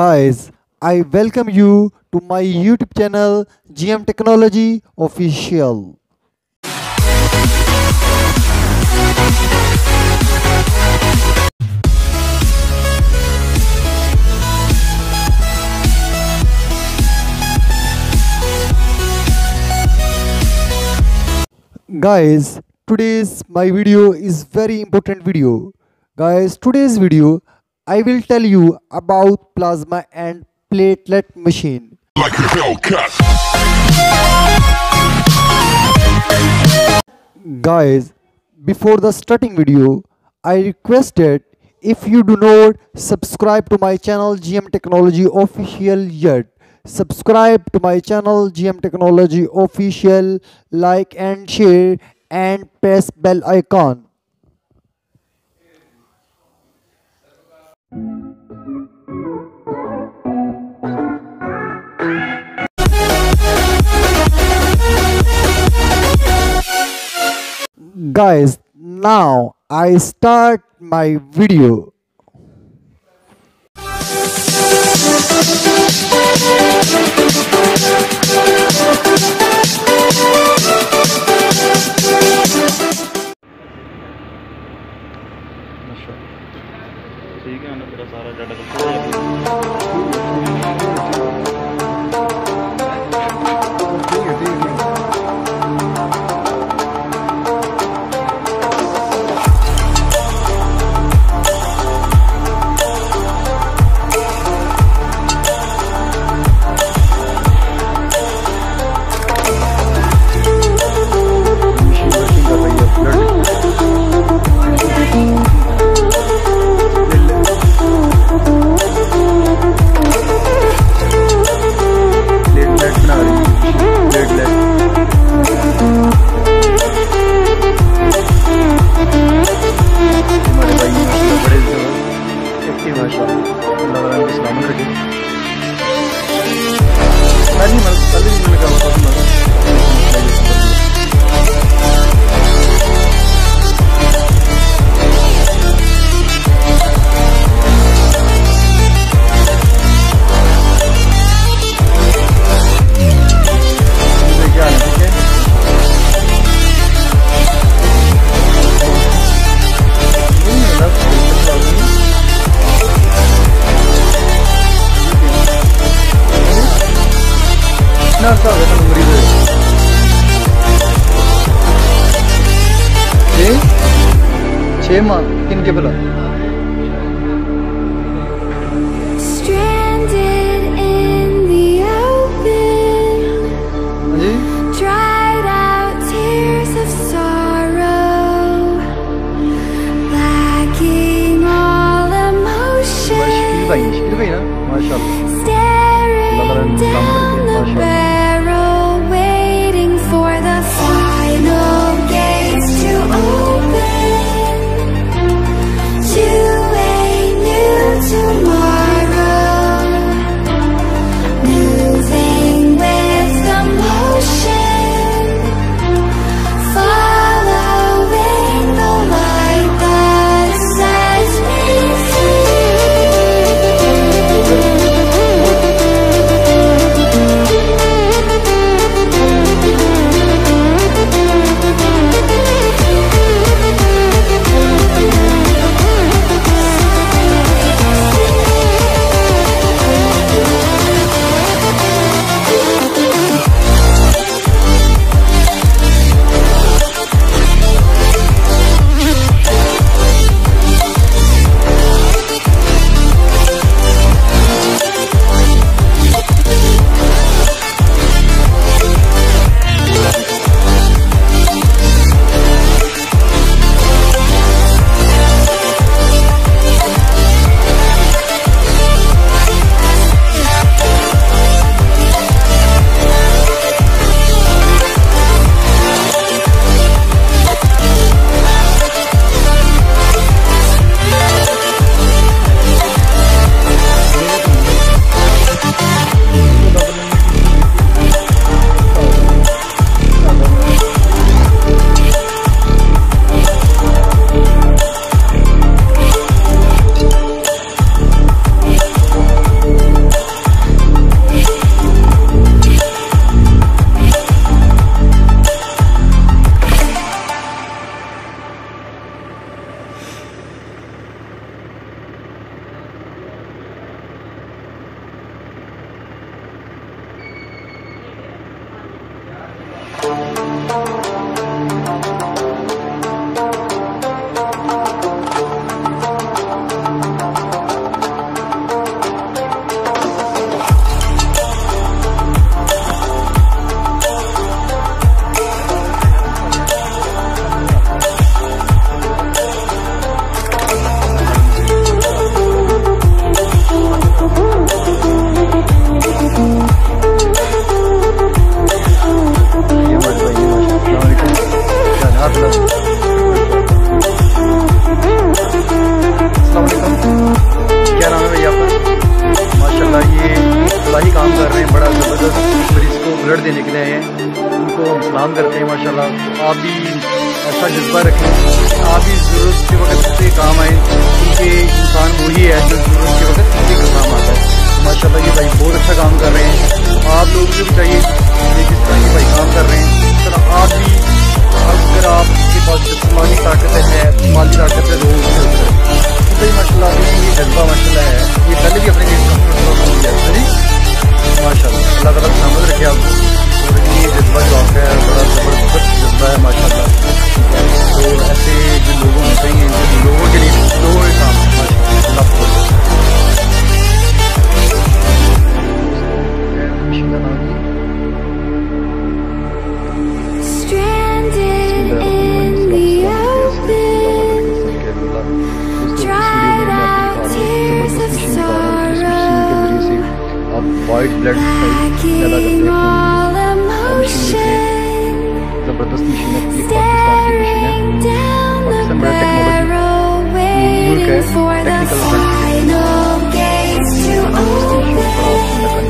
Guys, I welcome you to my YouTube channel GM Technology Official. Guys, today's my video is very important video. Guys, today's video I will tell you about plasma and platelet machine. like a Hellcat. Guys, before the starting video, I requested if you do not subscribe to my channel GM Technology Official yet, subscribe to my channel GM Technology Official, like and share and press bell icon. Guys, now I start my video. give it up. क्या नाम भैया आपका? माशाल्लाह, ये सलाही काम कर रहे हैं, बड़ा मरीज़ को ब्लड देने के लिए आए हैं। उनको हम सलाम करते हैं, माशाल्लाह। आप भी ऐसा जज्बा रखें। आप भी ज़रूरत के वक्त से काम आए। क्योंकि इंसान वही है जो ज़रूरत के वक्त से काम आता है। माशाल्लाह, ये भाई बहुत अच्छा काम कर रहे हैं। आप लोग भी चाहिए। जिस तरह ये भाई काम कर रहे हैं पास जिसमानी ताकत है माली ताकत है तो वो उससे करें। तो भाई माशाल्लाह ये जज्बा माशाल्लाह है ये पहले भी अपने हो जी माशाल्लाह अल्लाह ताला सलामत रखे आपको और ये जज्बा जो है बड़ा ज़बरदस्त जज्बा है ठीक तो ऐसे जो लोग होने चाहिए लोगों के लिए लोगों के काम माशाल्लाह अल्लाह ब्लड पैदा करते lacking हैं all emotion, जबरदस्त मशीन है ये पाकिस्तान की मशीन है staring down the पाकिस्तान बड़ा टेक्नोलॉजी barrel, मुल्क है waiting for the टेक्निकल